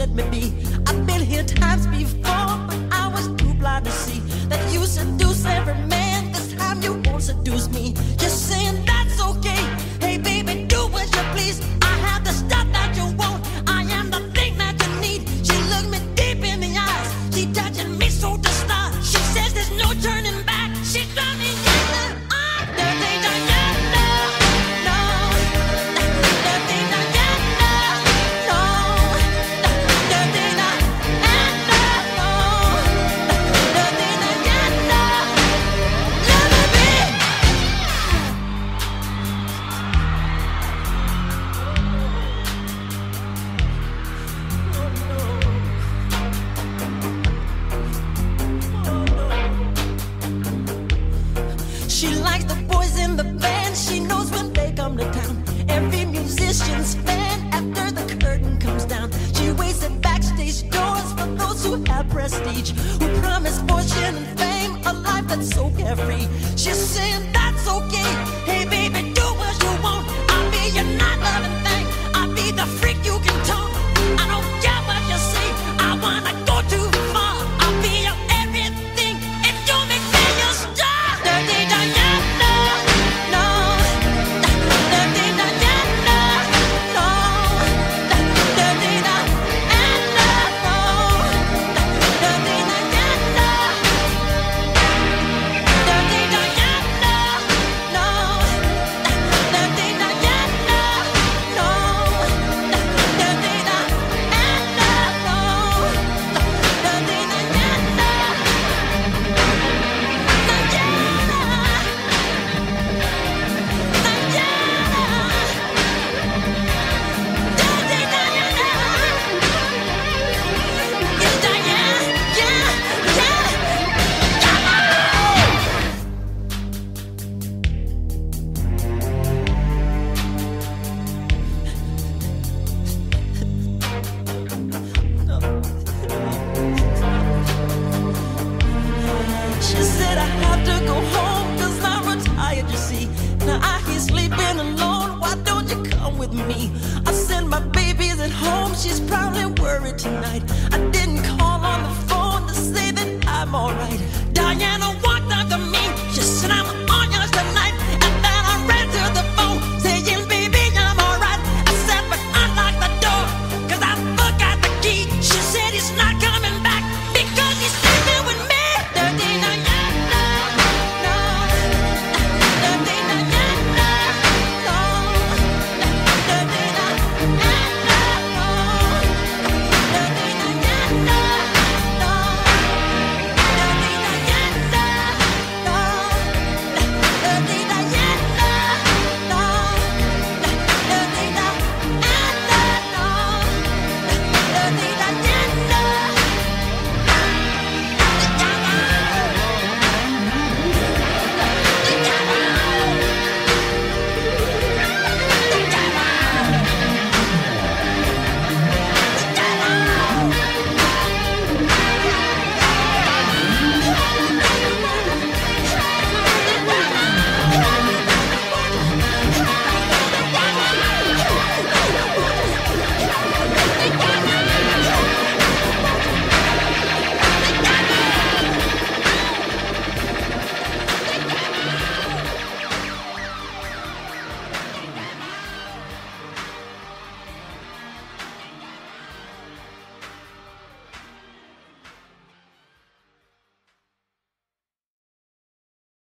let me be. I've been here times before, but I was too blind to see that you seduce every man. This time you won't seduce me. Just saying. in the band, she knows when they come to town. Every musician's fan after the curtain comes down. She waits at backstage doors for those who have prestige, who promise fortune and fame, a life that's so carefree. She's saying that's okay, hey baby. Tonight.